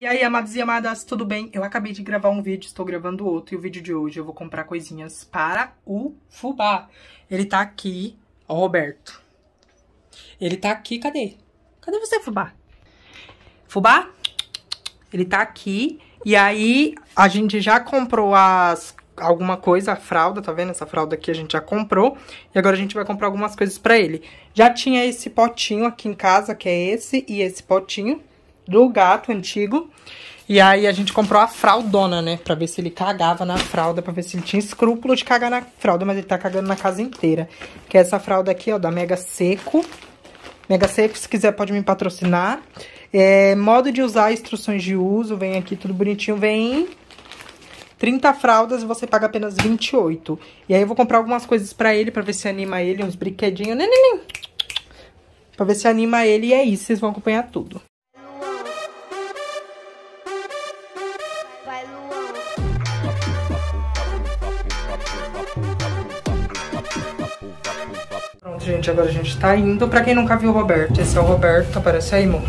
E aí, amados e amadas, tudo bem? Eu acabei de gravar um vídeo, estou gravando outro, e o vídeo de hoje eu vou comprar coisinhas para o fubá. Ele tá aqui, ó, Roberto. Ele tá aqui, cadê? Cadê você, fubá? Fubá? Ele tá aqui, e aí a gente já comprou as alguma coisa, a fralda, tá vendo? Essa fralda aqui a gente já comprou. E agora a gente vai comprar algumas coisas pra ele. Já tinha esse potinho aqui em casa, que é esse e esse potinho do gato antigo. E aí a gente comprou a fraldona, né? Pra ver se ele cagava na fralda, pra ver se ele tinha escrúpulo de cagar na fralda, mas ele tá cagando na casa inteira. Que é essa fralda aqui, ó, da Mega Seco. Mega Seco, se quiser pode me patrocinar. É, modo de usar, instruções de uso, vem aqui tudo bonitinho, vem 30 fraldas e você paga apenas 28. E aí eu vou comprar algumas coisas pra ele, pra ver se anima ele, uns brinquedinhos, neném, pra ver se anima ele e é isso, vocês vão acompanhar tudo. Pronto, gente, agora a gente tá indo. Pra quem nunca viu o Roberto, esse é o Roberto, aparece aí, amor.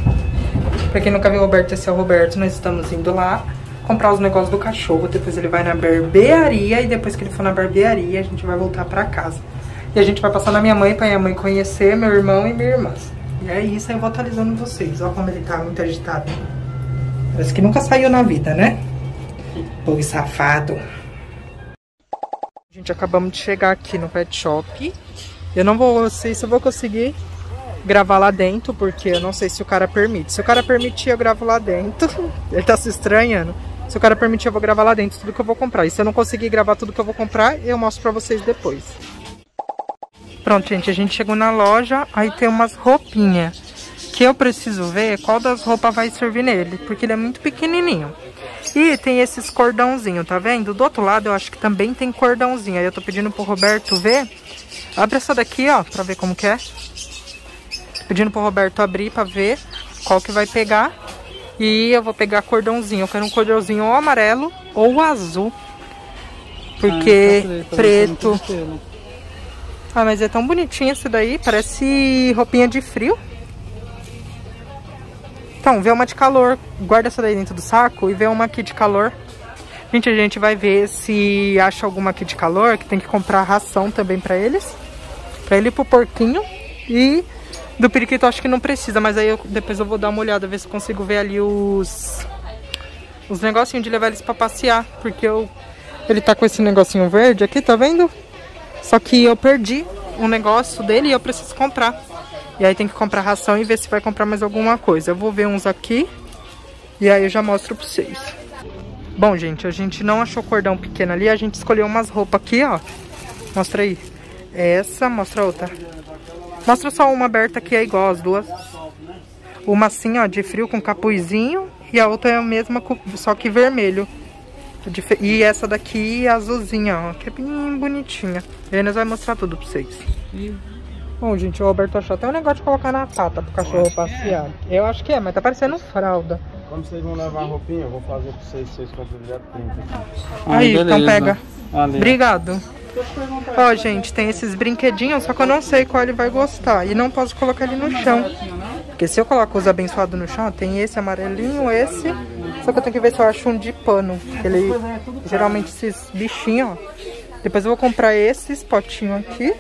Pra quem nunca viu o Roberto, esse é o Roberto, nós estamos indo lá comprar os negócios do cachorro. Depois ele vai na barbearia e depois que ele for na barbearia, a gente vai voltar pra casa. E a gente vai passar na minha mãe pra minha mãe conhecer meu irmão e minha irmã. E é isso, aí eu vou atualizando vocês. Olha como ele tá muito agitado. Parece que nunca saiu na vida, né? Povo safado. Gente, acabamos de chegar aqui no pet shop. Eu não vou, sei se eu vou conseguir gravar lá dentro, porque eu não sei se o cara permite. Se o cara permitir, eu gravo lá dentro. Ele tá se estranhando. Se o cara permitir, eu vou gravar lá dentro tudo que eu vou comprar. E se eu não conseguir gravar tudo que eu vou comprar, eu mostro pra vocês depois. Pronto, gente, a gente chegou na loja, aí tem umas roupinhas. Que eu preciso ver qual das roupas vai servir nele, porque ele é muito pequenininho. E tem esses cordãozinho, tá vendo? Do outro lado eu acho que também tem cordãozinho. Aí eu tô pedindo pro Roberto ver. Abre essa daqui, ó, pra ver como que é. Tô pedindo pro Roberto abrir pra ver qual que vai pegar. E eu vou pegar cordãozinho. Eu quero um cordãozinho ou amarelo ou azul. Porque ah, tá preto... preto. Ah, mas é tão bonitinho esse daí. Parece roupinha de frio. Então, vê uma de calor. Guarda essa daí dentro do saco e vê uma aqui de calor. Gente, a gente vai ver se acha alguma aqui de calor, que tem que comprar ração também pra eles. Pra ele e pro porquinho. E do periquito acho que não precisa, mas aí eu, depois eu vou dar uma olhada, ver se consigo ver ali os... Os negocinhos de levar eles pra passear. Porque eu, ele tá com esse negocinho verde aqui, tá vendo? Só que eu perdi um negócio dele e eu preciso comprar. E aí tem que comprar ração e ver se vai comprar mais alguma coisa. Eu vou ver uns aqui e aí eu já mostro pra vocês. Bom, gente, a gente não achou cordão pequeno ali. A gente escolheu umas roupas aqui, ó. Mostra aí. Essa, mostra outra. Mostra só uma aberta que é igual as duas. Uma assim, ó, de frio com capuzinho. E a outra é a mesma, só que vermelho. E essa daqui é azulzinha, ó, que é bem bonitinha. E aí nós vamos mostrar tudo pra vocês. Bom, gente, o Roberto achou até um negócio de colocar na pata pro cachorro passear. Eu acho que é, mas tá parecendo fralda. Quando vocês vão levar a roupinha, eu vou fazer pra vocês, vocês compram direto 30 Ah, Aí, beleza. então pega. Valeu. Obrigado. Ó, gente, tem esses brinquedinhos, só que eu não sei qual ele vai gostar. E não posso colocar ele no chão. Porque se eu coloco os abençoados no chão, tem esse amarelinho, esse. Só que eu tenho que ver se eu acho um de pano. Ele, geralmente esses bichinhos, ó. Depois eu vou comprar esses potinhos aqui,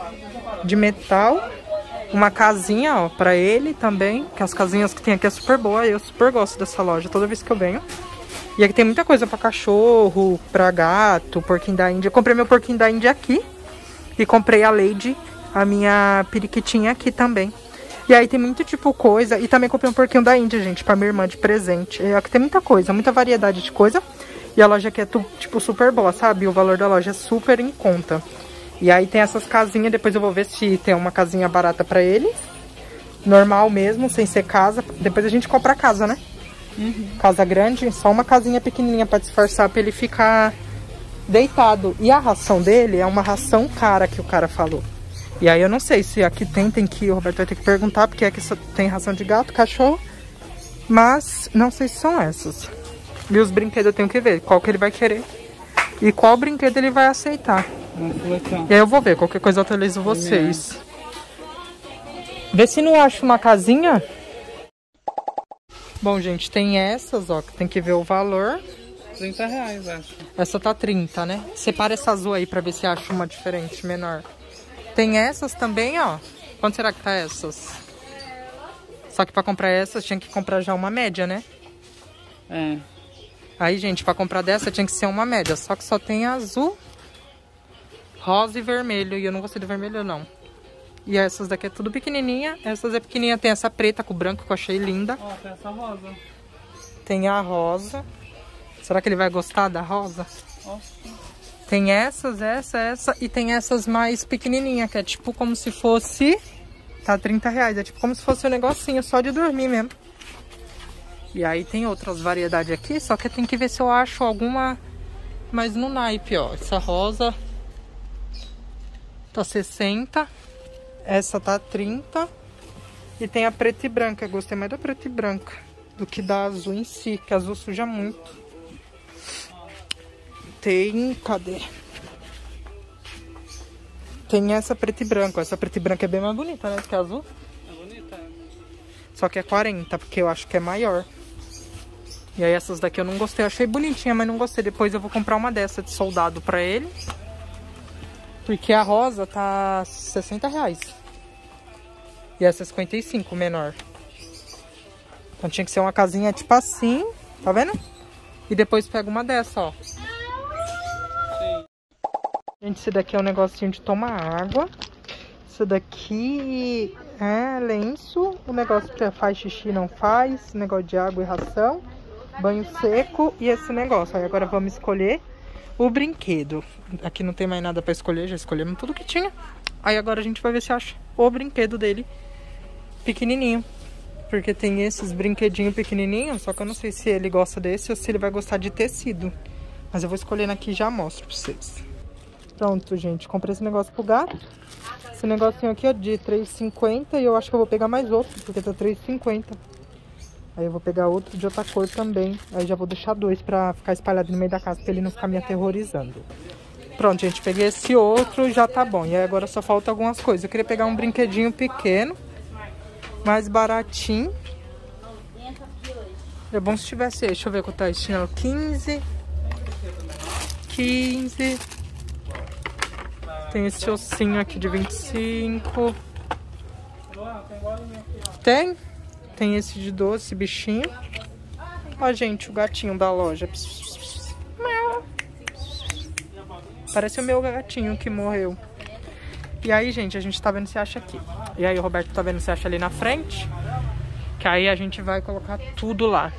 de metal. Uma casinha, ó, pra ele também. Que as casinhas que tem aqui é super boa. Eu super gosto dessa loja, toda vez que eu venho. E aqui tem muita coisa pra cachorro, pra gato, porquinho da Índia. Eu comprei meu porquinho da Índia aqui. E comprei a Lady, a minha periquitinha aqui também. E aí tem muito tipo coisa. E também comprei um porquinho da Índia, gente, pra minha irmã de presente. E aqui tem muita coisa, muita variedade de coisa. E a loja aqui é, tipo, super boa, sabe? O valor da loja é super em conta. E aí tem essas casinhas, depois eu vou ver se tem uma casinha barata pra ele. Normal mesmo, sem ser casa. Depois a gente compra a casa, né? Uhum. Casa grande, só uma casinha pequenininha pra disfarçar pra ele ficar deitado. E a ração dele é uma ração cara que o cara falou. E aí eu não sei se aqui tem, tem que, o Roberto vai ter que perguntar, porque aqui só tem ração de gato, cachorro. Mas não sei se são essas. E os brinquedos eu tenho que ver qual que ele vai querer. E qual brinquedo ele vai aceitar. E aí eu vou ver, qualquer coisa eu atualizo vocês. Vê se não acho uma casinha. Bom, gente, tem essas, ó, que tem que ver o valor. 30 reais, acho. Essa tá 30, né? Separa essa azul aí pra ver se acha uma diferente, menor. Tem essas também, ó. Quanto será que tá essas? Só que pra comprar essas tinha que comprar já uma média, né? É. Aí, gente, pra comprar dessa tinha que ser uma média. Só que só tem azul, rosa e vermelho. E eu não gostei do vermelho, não. E essas daqui é tudo pequenininha. Essas é pequenininha. Tem essa preta com branco que eu achei linda. Ó, tem essa rosa. Tem a rosa. Será que ele vai gostar da rosa? Ó. Tem essas, essa, essa. E tem essas mais pequenininhas, que é tipo como se fosse... Tá 30 reais. É tipo como se fosse um negocinho só de dormir mesmo. E aí tem outras variedades aqui, só que tem que ver se eu acho alguma mais no naipe, ó. Essa rosa tá 60. Essa tá 30. E tem a preta e branca. Eu gostei mais da preta e branca do que da azul em si, que a azul suja muito. Tem... cadê? Tem essa preta e branca. Essa preta e branca é bem mais bonita, né? Que a azul. É bonita. é. Só que é 40, porque eu acho que é maior. E aí essas daqui eu não gostei. Eu achei bonitinha, mas não gostei. Depois eu vou comprar uma dessa de soldado pra ele. Porque a rosa tá 60 reais. E essa é 55, menor. Então tinha que ser uma casinha tipo assim, tá vendo? E depois pega uma dessa, ó. Gente, esse daqui é um negocinho de tomar água. Isso daqui é lenço. O negócio que faz xixi não faz. Negócio de água e ração. Banho seco e esse negócio. Aí agora vamos escolher o brinquedo. Aqui não tem mais nada pra escolher. Já escolhemos tudo que tinha. Aí agora a gente vai ver se acha o brinquedo dele pequenininho. Porque tem esses brinquedinhos pequenininhos. Só que eu não sei se ele gosta desse ou se ele vai gostar de tecido. Mas eu vou escolhendo aqui e já mostro pra vocês. Pronto, gente. Comprei esse negócio pro gato. Esse negocinho aqui é de R$3,50 e eu acho que eu vou pegar mais outro, porque tá R$3,50. Aí eu vou pegar outro de outra cor também. Aí já vou deixar dois pra ficar espalhado no meio da casa, pra ele não ficar me aterrorizando. Pronto, gente. Peguei esse outro já tá bom. E aí agora só falta algumas coisas. Eu queria pegar um brinquedinho pequeno, mais baratinho. É bom se tivesse, deixa eu ver quanto tá esse chinelo. 15. 15. Tem esse ossinho aqui de 25. Ó, tem. Tem? Esse de 12, esse bichinho. Ó, gente, o gatinho da loja. Parece o meu gatinho que morreu. E aí, gente, a gente tá vendo se acha aqui. E aí o Roberto tá vendo se acha ali na frente. Que aí a gente vai colocar tudo lá.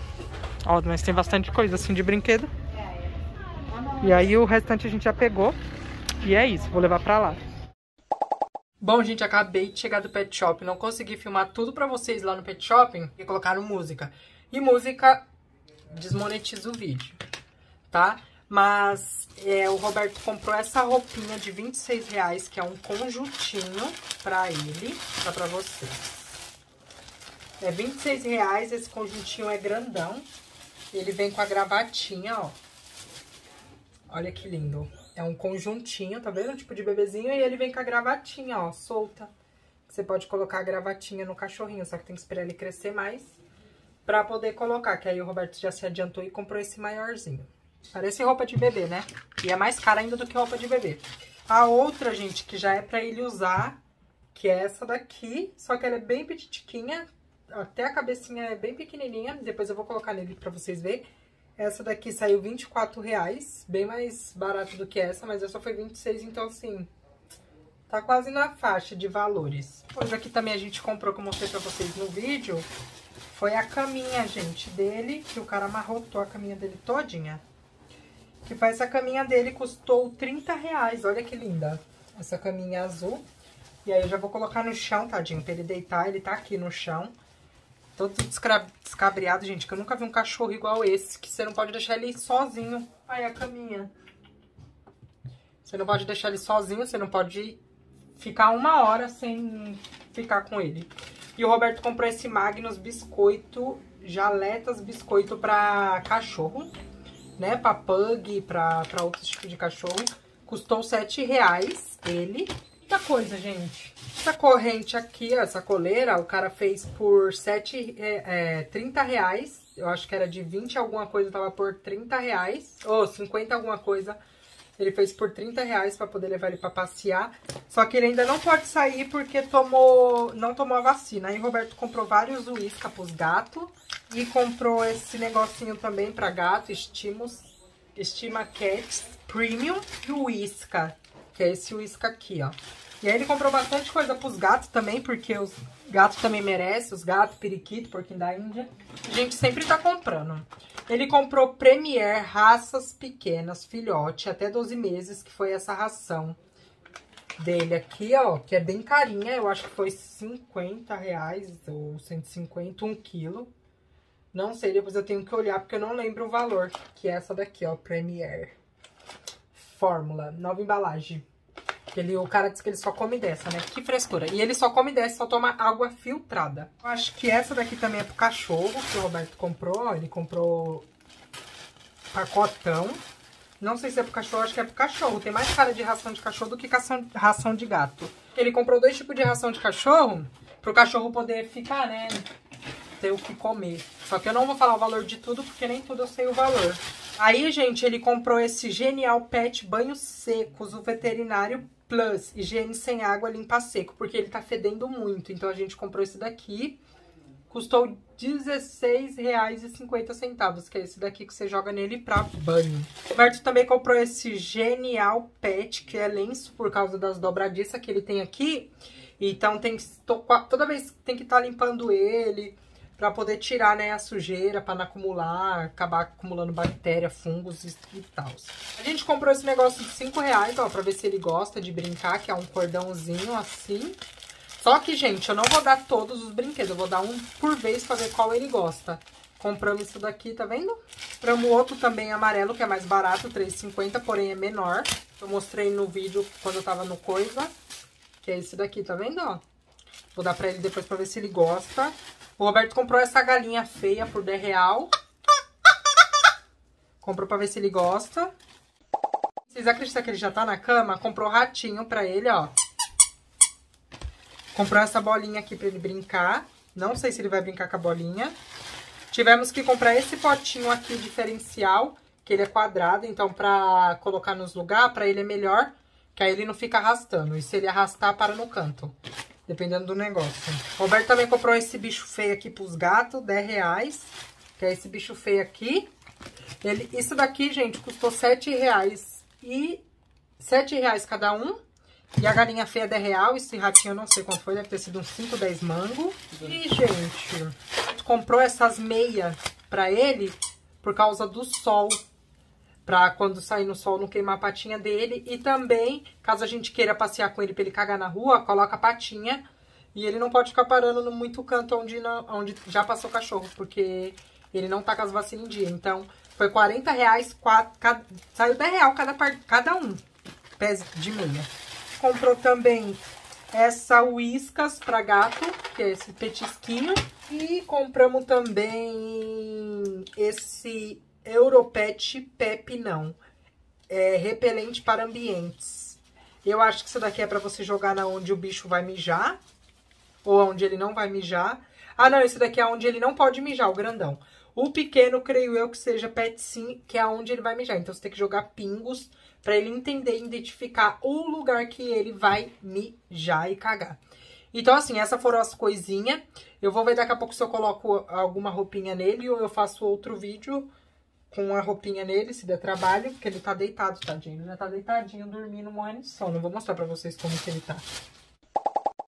Ó, mas tem bastante coisa assim de brinquedo. E aí o restante a gente já pegou. E é isso, vou levar pra lá. Bom, gente, acabei de chegar do Pet Shop. Não consegui filmar tudo pra vocês lá no Pet Shopping e colocaram música. E música desmonetiza o vídeo, tá? Mas é, o Roberto comprou essa roupinha de 26 reais, que é um conjuntinho pra ele, tá pra vocês. É 26 reais, esse conjuntinho é grandão. Ele vem com a gravatinha, ó. Olha que lindo. É um conjuntinho, tá vendo? Tipo de bebezinho. E ele vem com a gravatinha, ó, solta. Você pode colocar a gravatinha no cachorrinho, só que tem que esperar ele crescer mais pra poder colocar. Que aí o Roberto já se adiantou e comprou esse maiorzinho. Parece roupa de bebê, né? E é mais cara ainda do que roupa de bebê. A outra, gente, que já é pra ele usar, que é essa daqui. Só que ela é bem petitiquinha. Até a cabecinha é bem pequenininha. Depois eu vou colocar nele pra vocês verem. Essa daqui saiu 24 reais, bem mais barato do que essa, mas essa foi 26, então assim, tá quase na faixa de valores. Hoje aqui também a gente comprou, como eu mostrei pra vocês no vídeo, foi a caminha, gente, dele, que o cara amarrotou a caminha dele todinha. Que foi essa caminha dele, custou 30 reais, olha que linda. Essa caminha azul. E aí eu já vou colocar no chão, tadinho, pra ele deitar, ele tá aqui no chão. Todo descabreado, gente, que eu nunca vi um cachorro igual esse, que você não pode deixar ele sozinho. Aí a caminha. Você não pode deixar ele sozinho, você não pode ficar uma hora sem ficar com ele. E o Roberto comprou esse Magnus biscoito, jaletas biscoito pra cachorro, né? Pra pug, pra, pra outros tipos de cachorro. Custou 7 reais ele. Muita coisa, gente. Essa corrente aqui, essa coleira, o cara fez por 7, é, é, 30 reais. Eu acho que era de 20 alguma coisa, tava por 30 reais. Ou 50 alguma coisa. Ele fez por 30 reais pra poder levar ele pra passear. Só que ele ainda não pode sair porque tomou, não tomou a vacina. Aí o Roberto comprou vários uísca pros gatos. E comprou esse negocinho também pra gato, Estimos, Estima Cats Premium e Whisca. Que é esse Whisca aqui, ó. E aí ele comprou bastante coisa pros gatos também, porque os gatos também merecem, os gatos, periquito, porquinho da Índia. A gente sempre tá comprando. Ele comprou Premier raças pequenas, filhote, até 12 meses, que foi essa ração dele aqui, ó, que é bem carinha. Eu acho que foi 50 reais ou 150, um quilo. Não sei, depois eu tenho que olhar, porque eu não lembro o valor, que é essa daqui, ó, Premier. Fórmula, nova embalagem. Ele, o cara disse que ele só come dessa, né? Que frescura. E ele só come dessa, só toma água filtrada. Eu acho que essa daqui também é pro cachorro, que o Roberto comprou. Ele comprou pacotão. Não sei se é pro cachorro, acho que é pro cachorro. Tem mais cara de ração de cachorro do que ração de gato. Ele comprou dois tipos de ração de cachorro, pro cachorro poder ficar, né? Ter o que comer. Só que eu não vou falar o valor de tudo, porque nem tudo eu sei o valor. Aí, gente, ele comprou esse Genial Pet Banhos Secos, o veterinário Plus, higiene sem água, limpa seco, porque ele tá fedendo muito. Então a gente comprou esse daqui, custou R$16,50, que é esse daqui que você joga nele pra banho. O Roberto também comprou esse Genial Pet, que é lenço por causa das dobradiças que ele tem aqui. Então tem que, toda vez tem que estar tá limpando ele para poder tirar, né, a sujeira, para não acumular, acabar acumulando bactéria, fungos e, tal. A gente comprou esse negócio de 5 reais, ó, pra ver se ele gosta de brincar, que é um cordãozinho assim. Só que, gente, eu não vou dar todos os brinquedos, eu vou dar um por vez pra ver qual ele gosta. Compramos isso daqui, tá vendo? Compramos outro também amarelo, que é mais barato, R$3,50, porém é menor. Eu mostrei no vídeo quando eu tava no Coisa, que é esse daqui, tá vendo, ó? Vou dar pra ele depois pra ver se ele gosta. O Roberto comprou essa galinha feia por 10 real. Comprou pra ver se ele gosta. Vocês acreditam que ele já tá na cama? Comprou ratinho pra ele, ó. Comprou essa bolinha aqui pra ele brincar. Não sei se ele vai brincar com a bolinha. Tivemos que comprar esse potinho aqui diferencial, que ele é quadrado, então pra colocar nos lugares, pra ele é melhor, que aí ele não fica arrastando. E se ele arrastar, para no canto. Dependendo do negócio. Roberto também comprou esse bicho feio aqui pros gatos, 10 reais. Que é esse bicho feio aqui. Ele, isso daqui, gente, custou 7 reais. E 7 reais cada um. E a galinha feia é 10 real. Esse ratinho eu não sei quanto foi, deve ter sido uns 5, 10 mango. E, gente, comprou essas meias pra ele por causa do sol pra quando sair no sol não queimar a patinha dele. E também, caso a gente queira passear com ele pra ele cagar na rua, coloca a patinha. E ele não pode ficar parando no muito canto onde, não, onde já passou o cachorro, porque ele não tá com as vacinas em dia. Então, foi 40 reais, quatro, cada, saiu 10 reais cada, cada um, pés de meia. Comprou também essa Whiskas pra gato, que é esse petisquinho. E compramos também esse Europet Pep não. É repelente para ambientes. Eu acho que isso daqui é para você jogar na onde o bicho vai mijar. Ou onde ele não vai mijar. Ah, não, esse daqui é onde ele não pode mijar, o grandão. O pequeno, creio eu, que seja pet sim, que é onde ele vai mijar. Então, você tem que jogar pingos para ele entender e identificar o lugar que ele vai mijar e cagar. Então, assim, essas foram as coisinhas. Eu vou ver daqui a pouco se eu coloco alguma roupinha nele ou eu faço outro vídeo com a roupinha nele, se der trabalho, porque ele tá deitado, tadinho. Ele já tá deitadinho, dormindo, morrendo de sono. Vou mostrar pra vocês como que ele tá.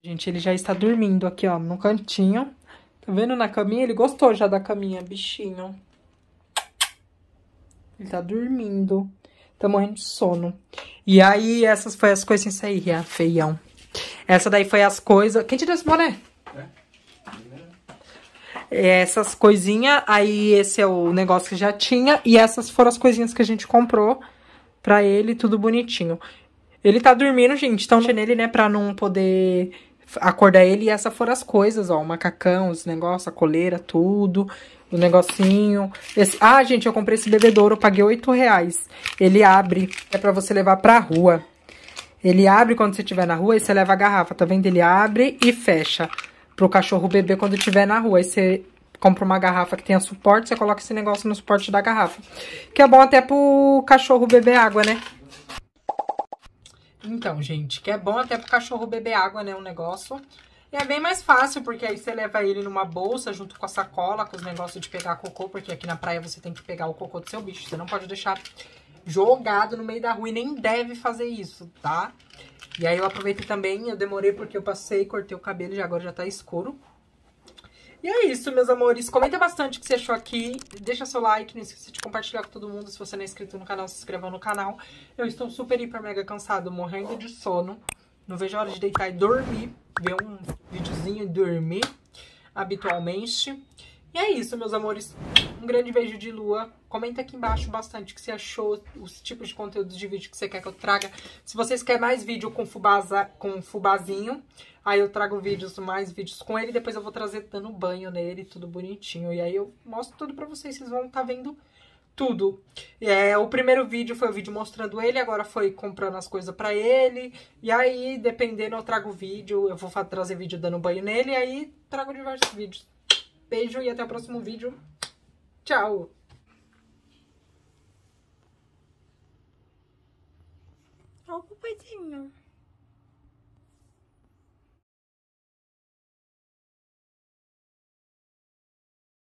Gente, ele já está dormindo aqui, ó, no cantinho. Tá vendo na caminha? Ele gostou já da caminha, bichinho. Ele tá dormindo. Tá morrendo de sono. E aí, essas foi as coisinhas aí, feião. Essa daí foi as coisas... Quem te deu esse boné? Essas coisinhas, aí esse é o negócio que já tinha, e essas foram as coisinhas que a gente comprou pra ele, tudo bonitinho. Ele tá dormindo, gente, então nele, né, pra não poder acordar ele, e essas foram as coisas, ó, o macacão, os negócios, a coleira, tudo, o negocinho. Esse... Ah, gente, eu comprei esse bebedouro, eu paguei 8 reais. Ele abre, é pra você levar pra rua. Ele abre quando você estiver na rua e você leva a garrafa, tá vendo? Ele abre e fecha pro cachorro beber quando estiver na rua. Aí você compra uma garrafa que tenha suporte, você coloca esse negócio no suporte da garrafa. Que é bom até pro cachorro beber água, né? Então, gente, que é bom até pro cachorro beber água, né, o negócio. E é bem mais fácil, porque aí você leva ele numa bolsa junto com a sacola, com os negócios de pegar cocô, porque aqui na praia você tem que pegar o cocô do seu bicho. Você não pode deixar jogado no meio da rua e nem deve fazer isso, tá? E aí eu aproveitei também, eu demorei porque eu passei, cortei o cabelo e agora já tá escuro. E é isso, meus amores. Comenta bastante o que você achou aqui. Deixa seu like, não esqueça de compartilhar com todo mundo. Se você não é inscrito no canal, se inscreva no canal. Eu estou super, hiper, mega cansado, morrendo de sono. Não vejo a hora de deitar e dormir. Ver um videozinho e dormir habitualmente. E é isso, meus amores. Um grande beijo de lua. Comenta aqui embaixo bastante o que você achou, os tipos de conteúdos de vídeo que você quer que eu traga. Se vocês querem mais vídeo com, fubaza, com fubazinho, aí eu trago vídeos, mais vídeos com ele. Depois eu vou trazer dando banho nele, tudo bonitinho. E aí eu mostro tudo pra vocês, vocês vão estar tá vendo tudo. É, o primeiro vídeo foi o vídeo mostrando ele, agora foi comprando as coisas pra ele. E aí, dependendo, eu trago vídeo, eu vou trazer vídeo dando banho nele, e aí trago diversos vídeos. Beijo e até o próximo vídeo. Tchau! Ó o.